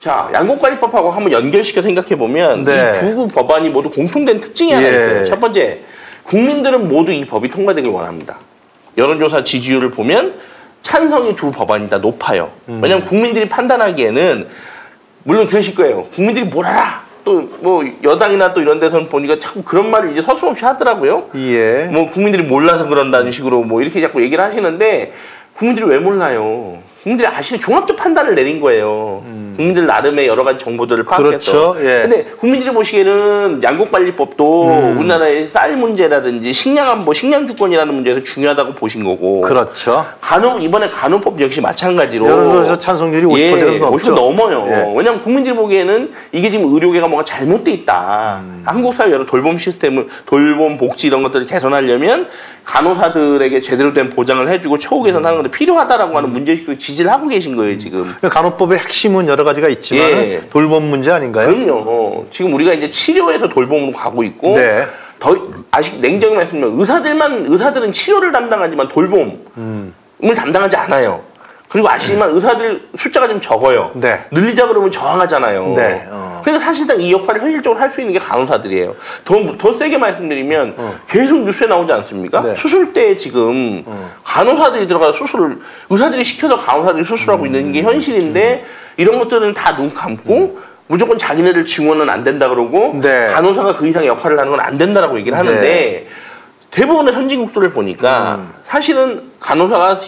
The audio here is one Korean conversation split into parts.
자, 양곡관리법하고 한번 연결시켜 생각해 보면 네. 이두 법안이 모두 공통된 특징이 하나 예. 있어요. 첫 번째, 국민들은 모두 이 법이 통과되길 원합니다. 여론조사 지지율을 보면 찬성이 두 법안이 다 높아요. 음. 왜냐하면 국민들이 판단하기에는 물론 그러실 거예요. 국민들이 뭘 알아? 또 뭐 여당이나 또 이런 데서는 보니까 자꾸 그런 말을 이제 서슴없이 하더라고요. 예. 뭐 국민들이 몰라서 그런다는 식으로 뭐 이렇게 자꾸 얘기를 하시는데 국민들이 왜 몰라요? 국민들이 아시는 종합적 판단을 내린 거예요. 국민들 나름의 여러 가지 정보들을 파악해서. 음. 그렇죠. 예. 근데 국민들이 보시기에는 양곡관리법도 음. 우리나라의 쌀 문제라든지 식량안보, 식량주권이라는 문제에서 중요하다고 보신 거고. 그렇죠. 간호 이번에 간호법 역시 마찬가지로 여론조사 찬성률이 50% 예, 넘죠. 50% 넘어요. 예. 왜냐하면 국민들이 보기에는 이게 지금 의료계가 뭔가 잘못돼 있다. 음. 한국 사회 여러 돌봄 시스템을 돌봄 복지 이런 것들을 개선하려면 간호사들에게 제대로 된 보장을 해주고 처우 개선하는 것도 필요하다라고 음. 하는 문제의식을 지지를 하고 계신 거예요 지금. 그러니까 간호법의 핵심은 여러 가지가 있지만 예. 돌봄 문제 아닌가요? 그럼요. 지금 우리가 이제 치료에서 돌봄으로 가고 있고 네. 더 아직 냉정히 말씀드리면 의사들만 의사들은 치료를 담당하지만 돌봄을 음. 담당하지 않아요. 그리고 아시지만 의사들 숫자가 좀 적어요. 네. 늘리자 그러면 저항하잖아요. 네, 어. 그러니까 사실상 이 역할을 현실적으로 할 수 있는 게 간호사들이에요. 더, 더 세게 말씀드리면 어. 계속 뉴스에 나오지 않습니까? 네. 수술 때 지금 어. 간호사들이 들어가서 수술을 의사들이 시켜서 간호사들이 수술하고 있는 음. 게 현실인데 이런 것들은 다 눈 감고 무조건 자기네들 증원은 안 된다 그러고 네. 간호사가 그 이상의 역할을 하는 건 안 된다라고 얘기를 하는데 네. 대부분의 선진국들을 보니까 음. 사실은 간호사가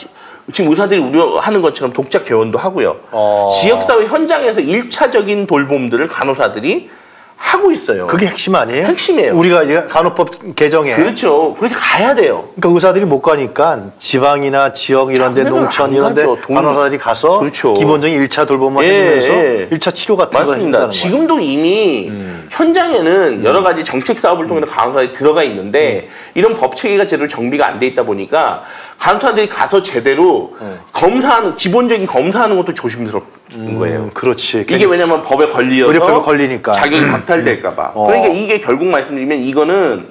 지금 의사들이 우려하는 것처럼 독자 개원도 하고요. 어. 지역사회 현장에서 일차적인 돌봄들을 간호사들이 하고 있어요. 그게 핵심 아니에요? 핵심이에요. 우리가 이제 간호법 개정에 그렇죠. 그렇게 가야 돼요. 그러니까 의사들이 못 가니까 지방이나 지역 이런 데 당연히 농촌 안 이런 데 가죠. 돈- 간호사들이 가서 그렇죠. 기본적인 1차 돌봄을 예, 해주면서 예. 1차 치료 같은 걸 맞습니다. 해준다는 거예요. 지금도 이미 음. 현장에는 여러 가지 정책 사업을 통해서 간호사들이 들어가 있는데 이런 법 체계가 제대로 정비가 안 돼 있다 보니까 간호사들이 가서 제대로 검사하는 기본적인 검사하는 것도 조심스럽은 거예요. 음, 그렇지. 이게 왜냐면 법에 걸리어서 걸리니까. 자격이 박탈될까 봐. 어. 그러니까 이게 결국 말씀드리면 이거는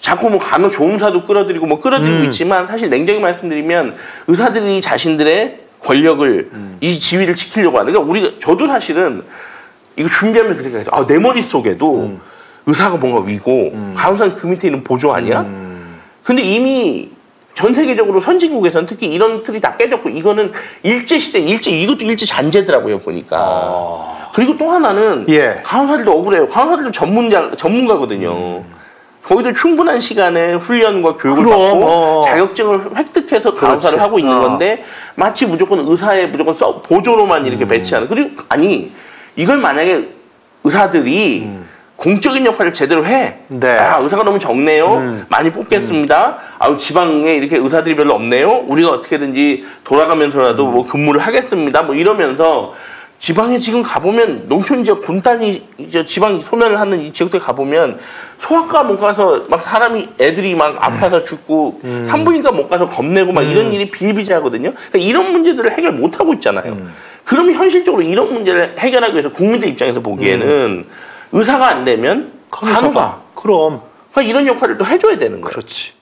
자꾸 뭐 간호조무사도 끌어들이고 뭐 끌어들이고 음. 있지만 사실 냉정히 말씀드리면 의사들이 자신들의 권력을 음. 이 지위를 지키려고 하는. 그러니까 우리가 저도 사실은 이거 준비하면서 그 생각했어. 아, 내 머릿속에도 음. 의사가 뭔가 위고 간호사는 그 밑에 있는 보조 아니야? 음. 근데 이미 전 세계적으로 선진국에서는 특히 이런 틀이 다 깨졌고 이거는 일제 시대 일제 이것도 일제 잔재더라고요 보니까. 아. 그리고 또 하나는 예. 간호사들도 억울해요. 간호사들도 전문자 전문가거든요. 거기도 충분한 시간에 훈련과 교육을 음. 그럼, 받고 어. 자격증을 획득해서 간호사를 그렇지. 하고 있는 어. 건데 마치 무조건 의사의 무조건 써- 보조로만 음. 이렇게 배치하는 그리고 아니 이걸 만약에 의사들이 공적인 역할을 제대로 해. 음. 네. 아, 의사가 너무 적네요. 음. 많이 뽑겠습니다. 아우 지방에 이렇게 의사들이 별로 없네요. 우리가 어떻게든지 돌아가면서라도 뭐 근무를 하겠습니다. 뭐 이러면서 지방에 지금 가보면 농촌 지역 분단이 이제 지방 소멸을 하는 이 지역들 가보면 소아과 못 가서 막 사람이 애들이 막 아파서 죽고 산부인과 못 가서 겁내고 막 이런 일이 비일비재하거든요. 그러니까 이런 문제들을 해결 못 하고 있잖아요. 그러면 현실적으로 이런 문제를 해결하기 위해서 국민들 입장에서 보기에는 의사가 안 되면 간호가 그럼 그러니까 이런 역할을 또 해줘야 되는 거예요. 그렇지.